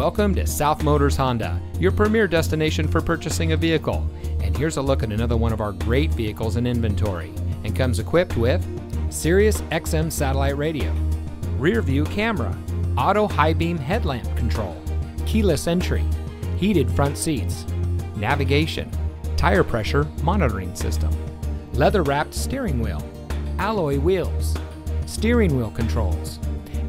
Welcome to South Motors Honda, your premier destination for purchasing a vehicle. And here's a look at another one of our great vehicles in inventory. And comes equipped with Sirius XM satellite radio, rear view camera, auto high beam headlamp control, keyless entry, heated front seats, navigation, tire pressure monitoring system, leather wrapped steering wheel, alloy wheels, steering wheel controls,